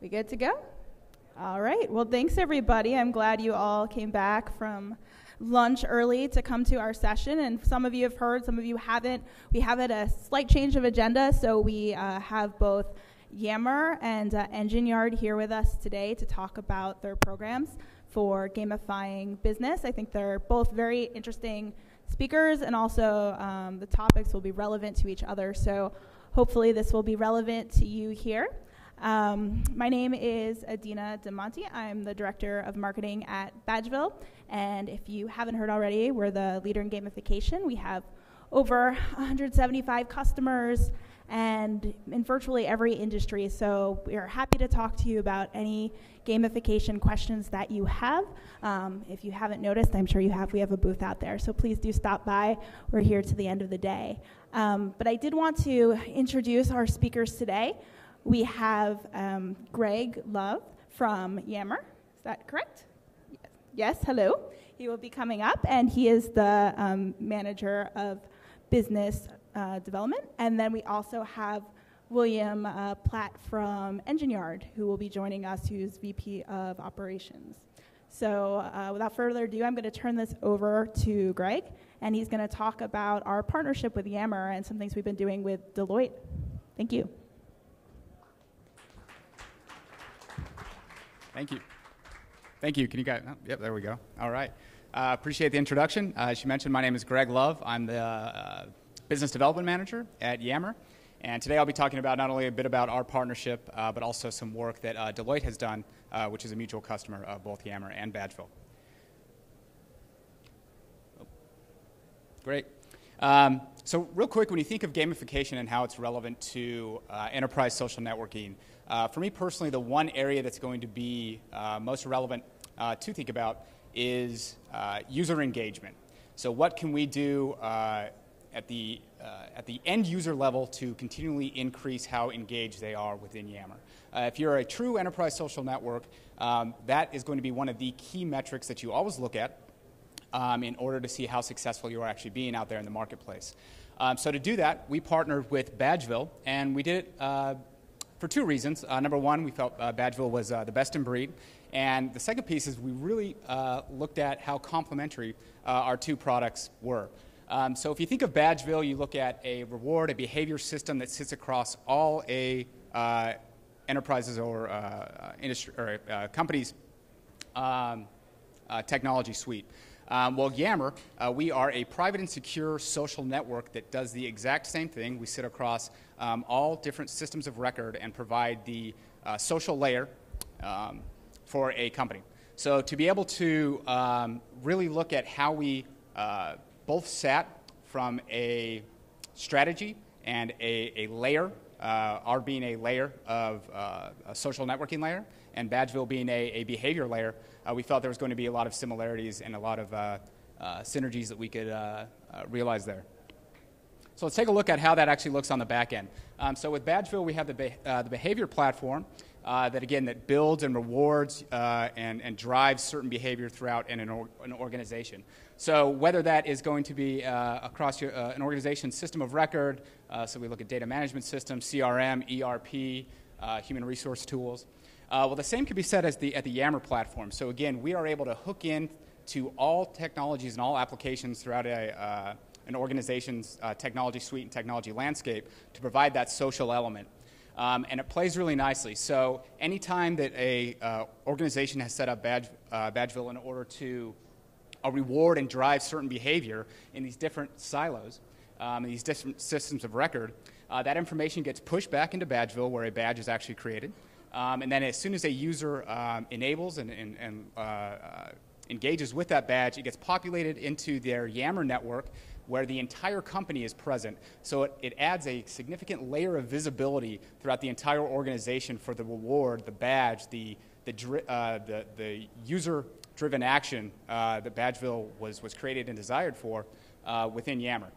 We good to go? All right. Well, thanks everybody. I'm glad you all came back from lunch early to come to our session. And some of you have heard, some of you haven't. We have had a slight change of agenda, so we uh, have both Yammer and uh, Engine Yard here with us today to talk about their programs for gamifying business. I think they're both very interesting speakers, and also um, the topics will be relevant to each other. So hopefully, this will be relevant to you here. Um, my name is Adina DeMonte. I'm the director of marketing at Badgeville. And if you haven't heard already, we're the leader in gamification. We have over 175 customers and in virtually every industry. So we are happy to talk to you about any gamification questions that you have. Um, if you haven't noticed, I'm sure you have, we have a booth out there. So please do stop by. We're here to the end of the day. Um, but I did want to introduce our speakers today. We have um, Greg Love from Yammer. Is that correct? Yes, hello. He will be coming up, and he is the um, manager of business uh, development. And then we also have William uh, Platt from Engine Yard, who will be joining us, who's VP of Operations. So, uh, without further ado, I'm going to turn this over to Greg, and he's going to talk about our partnership with Yammer and some things we've been doing with Deloitte. Thank you. Thank you. Thank you. Can you guys? Oh, yep, there we go. All right. Uh, appreciate the introduction. Uh, as you mentioned, my name is Greg Love. I'm the uh, business development manager at Yammer. And today I'll be talking about not only a bit about our partnership, uh, but also some work that uh, Deloitte has done, uh, which is a mutual customer of both Yammer and Badgeville. Oh. Great. Um, so, real quick, when you think of gamification and how it's relevant to enterprise social networking, uh, for me personally, the one area that's going to be uh, most relevant uh, to think about is uh, user engagement. So, what can we do uh, at the uh, at the end user level to continually increase how engaged they are within Yammer? if you're a true enterprise social network, um, that is going to be one of the key metrics that you always look at um, in order to see how successful you are actually being out there in the marketplace. Um, so to do that, we partnered with Badgeville, and we did it for two reasons. Uh, number one, we felt uh, Badgeville was uh, the best in breed. And the second piece is we really uh, looked at how complementary uh, our two products were. Um, so if you think of Badgeville, you look at a reward, a behavior system that sits across all a uh, enterprises or, industry, or companies' um, technology suite. Um, well, Yammer, uh, we are a private and secure social network that does the exact same thing. We sit across um, all different systems of record and provide the uh, social layer um, for a company. So, to be able to um, really look at how we uh, both sat from a strategy and a, a layer, uh, our being a layer of uh, a social networking layer, and Badgeville being a, a behavior layer, uh, we felt there was going to be a lot of similarities and a lot of uh, uh, synergies that we could uh, uh, realize there. So let's take a look at how that actually looks on the back end. Um, so with Badgeville, we have the, be- uh, the behavior platform that, again, that builds and rewards and, and drives certain behavior throughout an, or- an organization. So whether that is going to be across your, an organization's system of record, so we look at data management systems, CRM, ERP, human resource tools, uh, well, the same could be said as the, at the Yammer platform. So again, we are able to hook in to all technologies and all applications throughout a, uh, an organization's uh, technology suite and technology landscape to provide that social element. Um, and it plays really nicely. So anytime that a uh, organization has set up Badge, uh, Badgeville in order to uh, reward and drive certain behavior in these different silos, um, these different systems of record, that information gets pushed back into Badgeville where a badge is actually created. Um, and then as soon as a user um, enables and, and, and uh, uh, engages with that badge, it gets populated into their Yammer network where the entire company is present. So it, it adds a significant layer of visibility throughout the entire organization for the reward, the badge, the, the, uh, the, the user driven action uh, that Badgeville was, was created and desired for uh, within Yammer.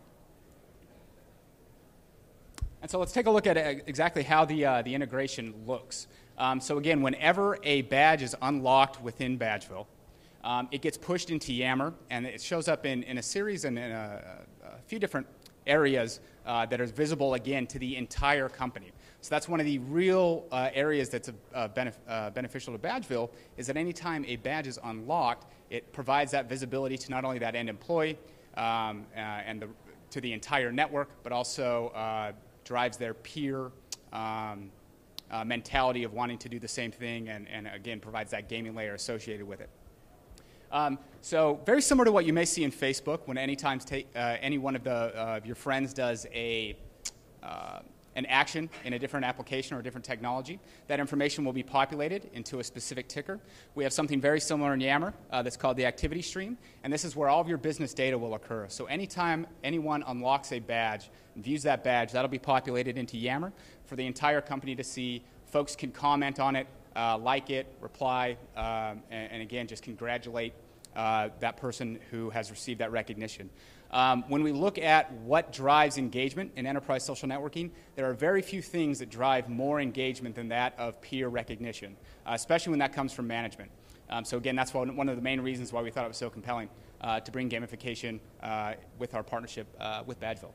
And so let's take a look at uh, exactly how the, uh, the integration looks. Um, so again, whenever a badge is unlocked within Badgeville, um, it gets pushed into Yammer, and it shows up in, in a series and in a, a, few different areas uh, that are visible again to the entire company. So that's one of the real uh, areas that's uh, benef- uh, beneficial to Badgeville is that anytime a badge is unlocked, it provides that visibility to not only that end employee um, uh, and the, to the entire network, but also drives their peer um, uh, mentality of wanting to do the same thing and, and again provides that gaming layer associated with it. Um, so very similar to what you may see in Facebook when anytime ta- uh, any one of the, uh, your friends does a, uh, an action in a different application or a different technology, that information will be populated into a specific ticker. We have something very similar in Yammer uh, that's called the activity stream, and this is where all of your business data will occur. So anytime anyone unlocks a badge and views that badge, that'll be populated into Yammer for the entire company to see. Folks can comment on it, uh, like it, reply, um, and, and, again, just congratulate uh, that person who has received that recognition. Um, when we look at what drives engagement in enterprise social networking, there are very few things that drive more engagement than that of peer recognition, uh, especially when that comes from management. Um, so, again, that's one, one, of the main reasons why we thought it was so compelling uh, to bring gamification uh, with our partnership uh, with Badgeville.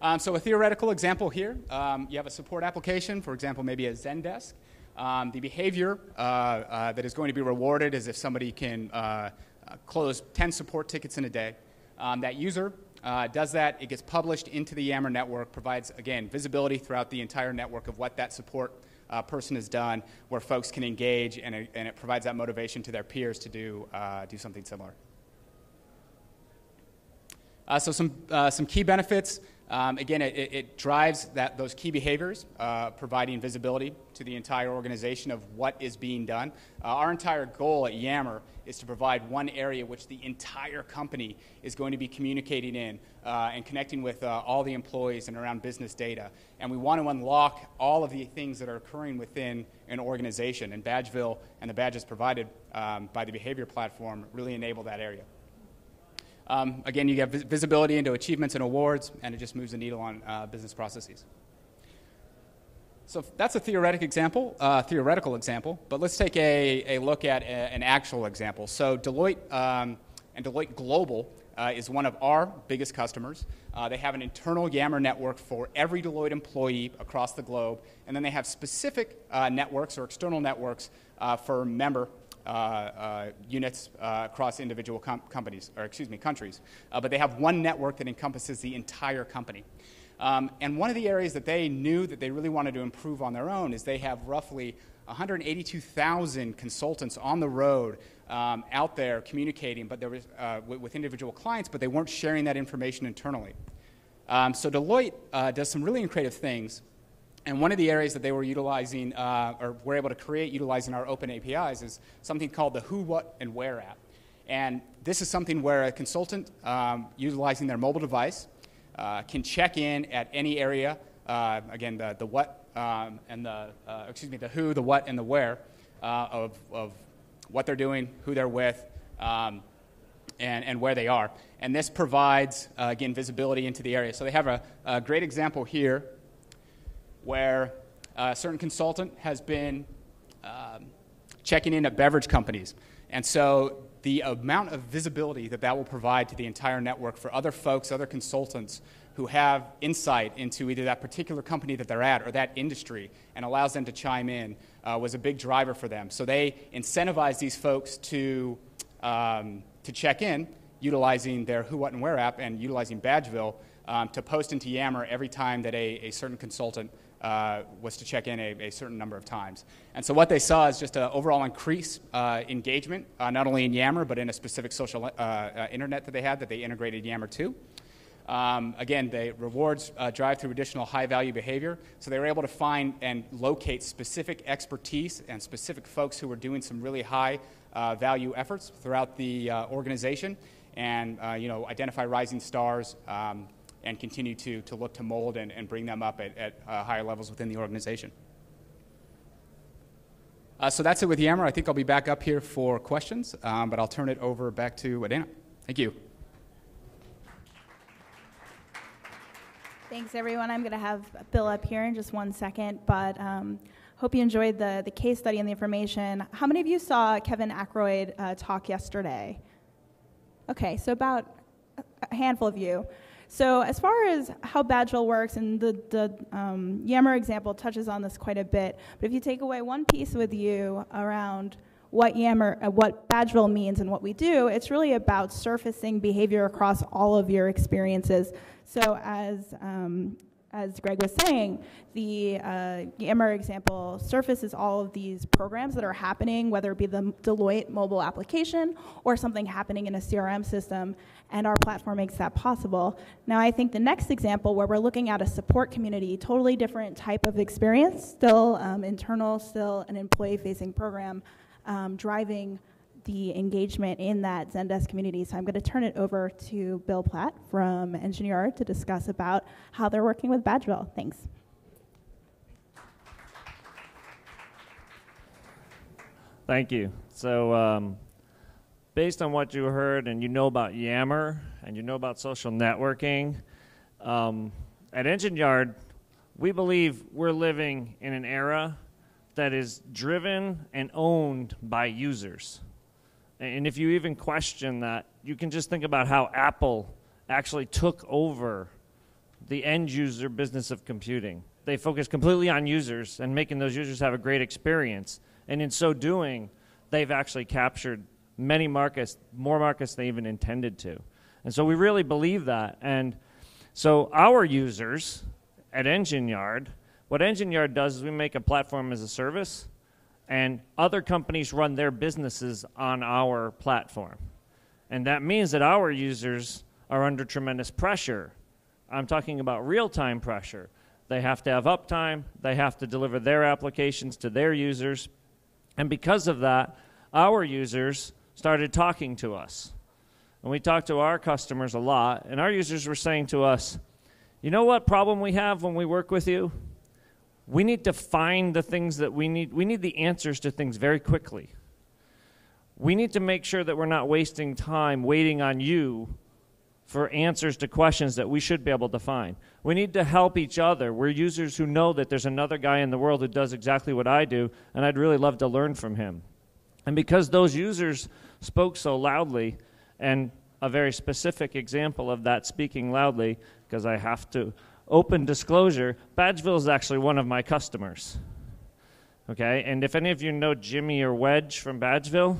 Um, so a theoretical example here, um, you have a support application, for example, maybe a Zendesk. Um, the behavior uh, uh, that is going to be rewarded is if somebody can uh, uh close 10 support tickets in a day. Um, that user uh, does that, it gets published into the Yammer network, provides, again, visibility throughout the entire network of what that support uh, person has done, where folks can engage, and it, and it, provides that motivation to their peers to do, do something similar. so some, some key benefits. Um, again, it, it, drives that, those key behaviors, uh, providing visibility to the entire organization of what is being done. Uh, our entire goal at Yammer is to provide one area which the entire company is going to be communicating in uh, and connecting with uh, all the employees and around business data. And we want to unlock all of the things that are occurring within an organization. And Badgeville and the badges provided um, by the behavior platform really enable that area. Um, again, you get visibility into achievements and awards, and it just moves the needle on uh, business processes. So that's a theoretical example, uh, theoretical example, but let's take a, a look at a, an actual example. So Deloitte um, and Deloitte Global uh, is one of our biggest customers. Uh, they have an internal Yammer network for every Deloitte employee across the globe, and then they have specific uh, networks or external networks uh, for member uh, uh, units uh, across individual com- companies, or excuse me, countries. but they have one network that encompasses the entire company. Um, and one of the areas that they knew that they really wanted to improve on their own is they have roughly 182,000 consultants on the road um, out there communicating, but there was uh, with, with, individual clients, but they weren't sharing that information internally. Um, so Deloitte uh, does some really creative things and one of the areas that they were utilizing, uh, or were able to create utilizing our open APIs, is something called the Who, What, and Where app. And this is something where a consultant, um, utilizing their mobile device, uh, can check in at any area. Uh, again, the, the what um, and the, uh, excuse me, the who, the what, and the where uh, of, of what they're doing, who they're with, um, and, and where they are. And this provides, uh, again, visibility into the area. So they have a, a great example here where a certain consultant has been um, checking in at beverage companies. And so the amount of visibility that that will provide to the entire network for other folks, other consultants who have insight into either that particular company that they're at or that industry and allows them to chime in uh, was a big driver for them. So they incentivize these folks to, um, to check in utilizing their Who, What, and Where app and utilizing Badgeville um, to post into Yammer every time that a, a certain consultant uh, was to check in a, a, certain number of times. And so what they saw is just an overall increase uh, engagement, uh, not only in Yammer, but in a specific social uh, uh, internet that they had that they integrated Yammer to. Um, again, the rewards uh, drive through additional high value behavior. So they were able to find and locate specific expertise and specific folks who were doing some really high value efforts throughout the organization and you know, identify rising stars. Um, and continue to, to look to mold and, and bring them up at, at uh, higher levels within the organization. Uh, so that's it with Yammer. I think I'll be back up here for questions, um, but I'll turn it over back to Adana. Thank you. Thanks, everyone. I'm going to have Bill up here in just one second, but um, hope you enjoyed the, the case study and the information. How many of you saw Kevin Akeroyd uh, talk yesterday? Okay, so about a handful of you. So as far as how Badgeville works, and the, the um, Yammer example touches on this quite a bit, but if you take away one piece with you around what Yammer, uh, what Badgeville means and what we do, it's really about surfacing behavior across all of your experiences. So as um, as Greg was saying, the uh, Yammer example surfaces all of these programs that are happening, whether it be the Deloitte mobile application or something happening in a CRM system, and our platform makes that possible. Now, I think the next example, where we're looking at a support community, totally different type of experience, still um, internal, still an employee-facing program, um, driving the engagement in that Zendesk community. So I'm going to turn it over to Bill Platt from Engine Yard to discuss about how they're working with Badgeville. Thanks. Thank you. So, um, based on what you heard and you know about Yammer and you know about social networking, um, at Engine Yard, we believe we're living in an era that is driven and owned by users. And if you even question that, you can just think about how Apple actually took over the end user business of computing. They focus completely on users and making those users have a great experience. And in so doing, they've actually captured many markets, more markets than they even intended to. And so we really believe that. And so our users at Engine Yard, what Engine Yard does is we make a platform as a service and other companies run their businesses on our platform. And that means that our users are under tremendous pressure. I'm talking about real time pressure. They have to have uptime, they have to deliver their applications to their users. And because of that, our users started talking to us. And we talked to our customers a lot, and our users were saying to us, You know what problem we have when we work with you? We need to find the things that we need. We need the answers to things very quickly. We need to make sure that we're not wasting time waiting on you for answers to questions that we should be able to find. We need to help each other. We're users who know that there's another guy in the world who does exactly what I do, and I'd really love to learn from him. And because those users spoke so loudly, and a very specific example of that speaking loudly, because I have to open disclosure, Badgeville is actually one of my customers. Okay, and if any of you know Jimmy or Wedge from Badgeville,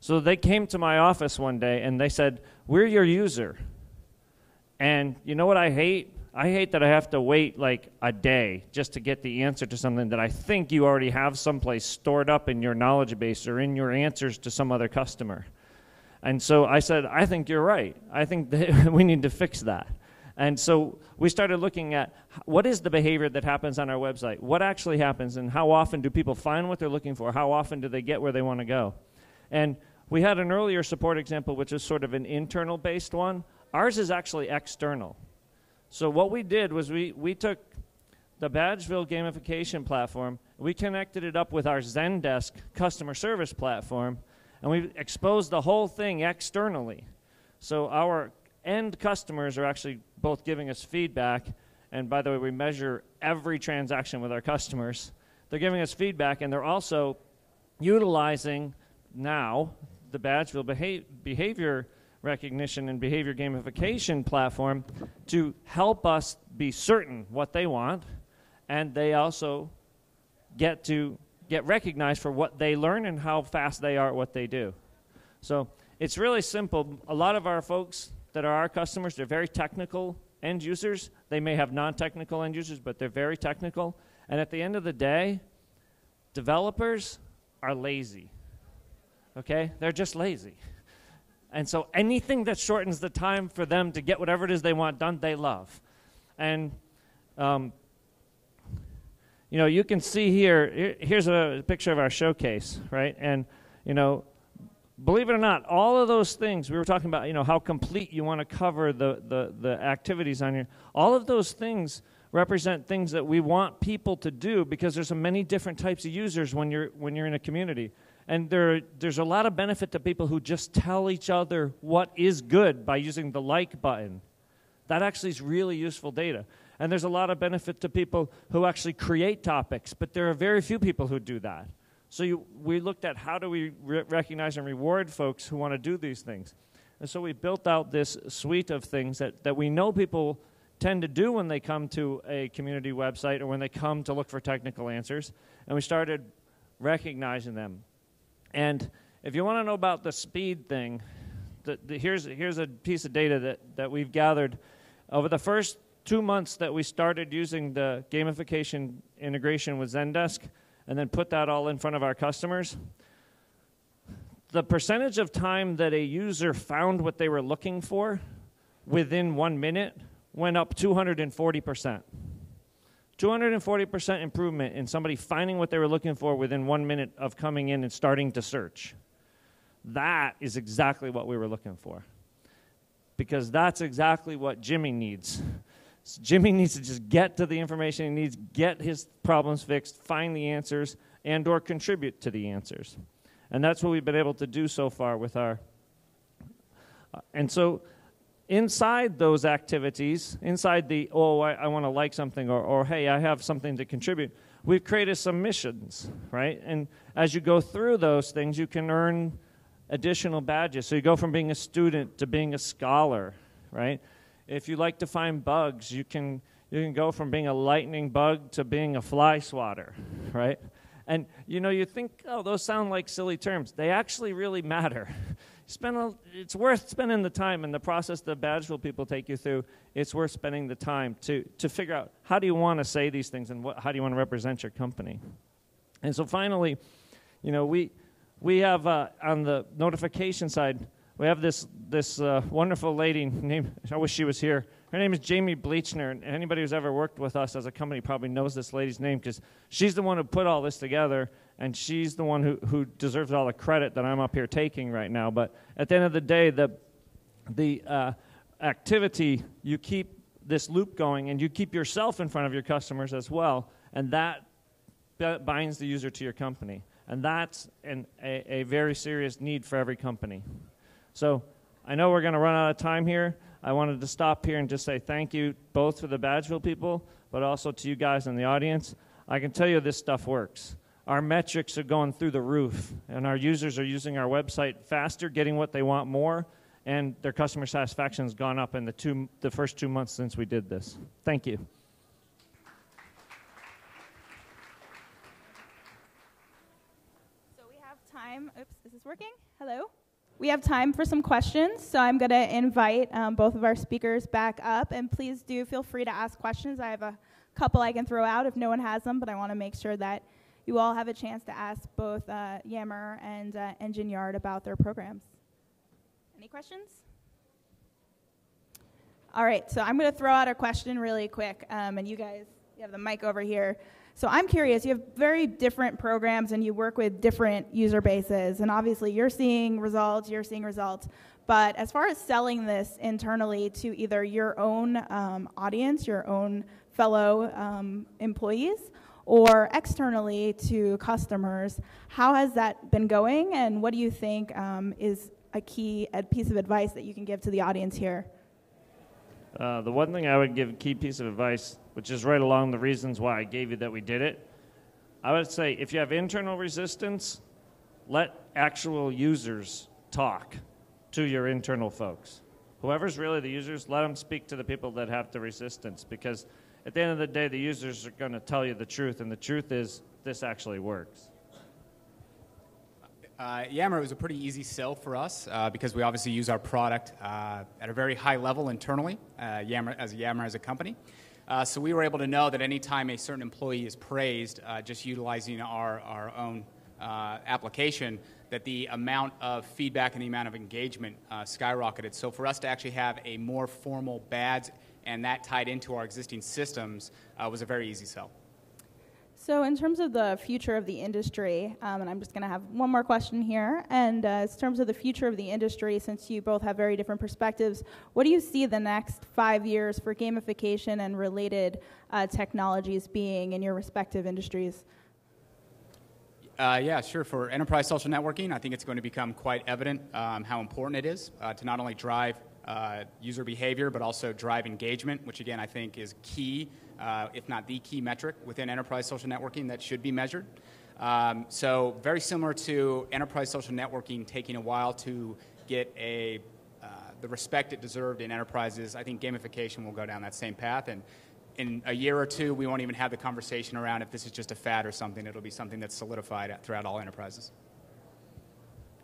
so they came to my office one day and they said, We're your user. And you know what I hate? I hate that I have to wait like a day just to get the answer to something that I think you already have someplace stored up in your knowledge base or in your answers to some other customer. And so I said, I think you're right. I think we need to fix that. And so we started looking at what is the behavior that happens on our website? What actually happens, and how often do people find what they're looking for? How often do they get where they want to go? And we had an earlier support example, which is sort of an internal based one. Ours is actually external. So what we did was we, we took the Badgeville gamification platform, we connected it up with our Zendesk customer service platform, and we exposed the whole thing externally. So our end customers are actually both giving us feedback. And by the way, we measure every transaction with our customers. They're giving us feedback, and they're also utilizing now the Badgeville beha- behavior recognition and behavior gamification platform to help us be certain what they want, and they also get to get recognized for what they learn and how fast they are at what they do. So it's really simple. A lot of our folks that are our customers. They're very technical end users. They may have non technical end users, but they're very technical. And at the end of the day, developers are lazy. Okay? They're just lazy. And so anything that shortens the time for them to get whatever it is they want done, they love. And, um, you know, you can see here, here's a picture of our showcase, right? And, you know, believe it or not, all of those things we were talking about, you know, how complete you want to cover the, the, the activities on here, all of those things represent things that we want people to do because there's so many different types of users when you're when you're in a community. And there, there's a lot of benefit to people who just tell each other what is good by using the like button. That actually is really useful data. And there's a lot of benefit to people who actually create topics, but there are very few people who do that. So you, we looked at how do we re- recognize and reward folks who want to do these things. And so we built out this suite of things that, that we know people tend to do when they come to a community website or when they come to look for technical answers. And we started recognizing them. And if you want to know about the speed thing, the, the, here's, here's a piece of data that, that we've gathered. Over the first two months that we started using the gamification integration with Zendesk and then put that all in front of our customers, the percentage of time that a user found what they were looking for within one minute went up 240%. 240% improvement in somebody finding what they were looking for within one minute of coming in and starting to search. That is exactly what we were looking for. Because that's exactly what Jimmy needs. So Jimmy needs to just get to the information he needs, get his problems fixed, find the answers, and or contribute to the answers. And that's what we've been able to do so far with our. Uh, and so, inside those activities, inside the, oh, I, I want to like something, or, or hey, I have something to contribute, we've created some missions, right? And as you go through those things, you can earn additional badges. So you go from being a student to being a scholar, right? If you like to find bugs, you can, you can go from being a lightning bug to being a fly swatter, right? And you know, you think, oh, those sound like silly terms. They actually really matter. Spend a, it's worth spending the time in the process the Badgeville people take you through. It's worth spending the time to, to figure out how do you want to say these things and what, how do you want to represent your company. And so finally, you know, we, we have uh, on the notification side, we have this, this uh, wonderful lady named, I wish she was here. Her name is Jamie Bleachner, and anybody who's ever worked with us as a company probably knows this lady's name because she's the one who put all this together, and she's the one who, who deserves all the credit that I'm up here taking right now. But at the end of the day, the, the uh, activity, you keep this loop going, and you keep yourself in front of your customers as well, and that binds the user to your company. And that's an, a, a very serious need for every company. So I know we're going to run out of time here. I wanted to stop here and just say thank you both to the Badgeville people, but also to you guys in the audience. I can tell you this stuff works. Our metrics are going through the roof, and our users are using our website faster, getting what they want more, and their customer satisfaction has gone up in the, two, the first two months since we did this. Thank you. So we have time. Oops, is this working? Hello? We have time for some questions, so I'm going to invite um, both of our speakers back up, and please do feel free to ask questions. I have a couple I can throw out if no one has them, but I want to make sure that you all have a chance to ask both uh, Yammer and uh, Engine Yard about their programs. Any questions? All right, so I'm going to throw out a question really quick, um, and you guys, you have the mic over here. So I'm curious, you have very different programs and you work with different user bases, and obviously you're seeing results, you're seeing results. But as far as selling this internally to either your own um, audience, your own fellow um, employees, or externally to customers, how has that been going, and what do you think um, is a key piece of advice that you can give to the audience here? Uh, the one thing I would give key piece of advice, which is right along the reasons why I gave you that we did it, I would say if you have internal resistance, let actual users talk to your internal folks. Whoever's really the users, let them speak to the people that have the resistance because at the end of the day, the users are going to tell you the truth, and the truth is this actually works. Uh, Yammer was a pretty easy sell for us uh, because we obviously use our product uh, at a very high level internally, uh, Yammer, as Yammer as a company. Uh, so we were able to know that anytime a certain employee is praised, uh, just utilizing our, our own application, that the amount of feedback and the amount of engagement skyrocketed. So for us to actually have a more formal badge and that tied into our existing systems was a very easy sell. So, in terms of the future of the industry, um, and I'm just going to have one more question here. And uh, in terms of the future of the industry, since you both have very different perspectives, what do you see the next five years for gamification and related uh, technologies being in your respective industries? Uh, yeah, sure. For enterprise social networking, I think it's going to become quite evident um, how important it is uh, to not only drive uh, user behavior, but also drive engagement, which again I think is key uh, if not the key metric within enterprise social networking that should be measured. Um, so, very similar to enterprise social networking taking a while to get a uh, the respect it deserved in enterprises, I think gamification will go down that same path. And in a year or two, we won't even have the conversation around if this is just a fad or something. It'll be something that's solidified throughout all enterprises.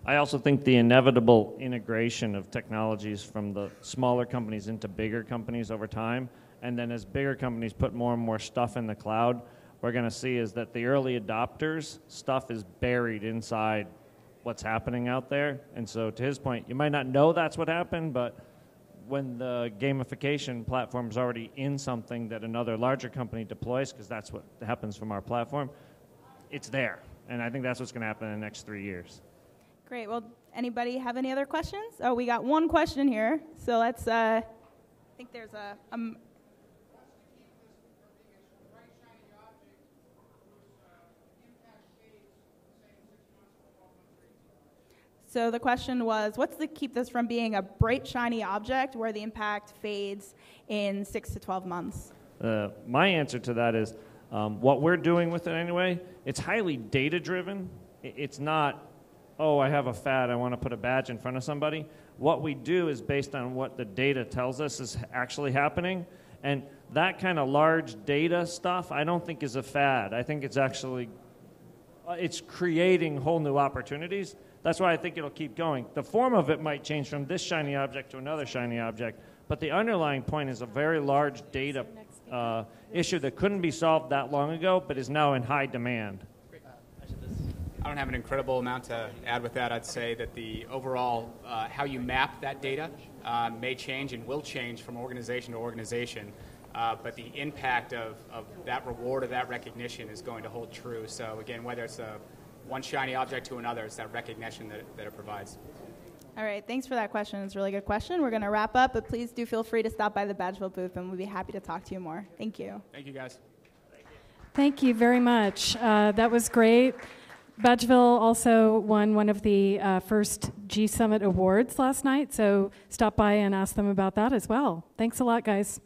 I also think the inevitable integration of technologies from the smaller companies into bigger companies over time, and then as bigger companies put more and more stuff in the cloud, we're going to see is that the early adopters stuff is buried inside what's happening out there. And so, to his point, you might not know that's what happened, but when the gamification platform is already in something that another larger company deploys, because that's what happens from our platform, it's there. And I think that's what's going to happen in the next three years. Great. Well, anybody have any other questions? Oh, we got one question here. So let's, uh, I think there's a, um, So the question was, what's to keep this from being a bright, shiny object where the impact fades in six to 12 months? Uh, my answer to that is um, what we're doing with it anyway, it's highly data driven. It's not, oh, I have a fad, I want to put a badge in front of somebody. What we do is based on what the data tells us is actually happening. And that kind of large data stuff, I don't think is a fad. I think it's actually, uh, it's creating whole new opportunities that's why I think it'll keep going. The form of it might change from this shiny object to another shiny object, but the underlying point is a very large data uh, issue that couldn't be solved that long ago, but is now in high demand. I don't have an incredible amount to add with that. I'd say that the overall, uh, how you map that data uh, may change and will change from organization to organization. Uh, but the impact of, of that reward or that recognition is going to hold true. So, again, whether it's a one shiny object to another. It's that recognition that, that it provides. All right, thanks for that question. It's a really good question. We're going to wrap up, but please do feel free to stop by the Badgeville booth, and we'll be happy to talk to you more. Thank you. Thank you, guys. Thank you very much. Uh, that was great. Badgeville also won one of the uh, first GSummit awards last night, so stop by and ask them about that as well. Thanks a lot, guys.